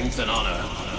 strength and honor.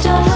still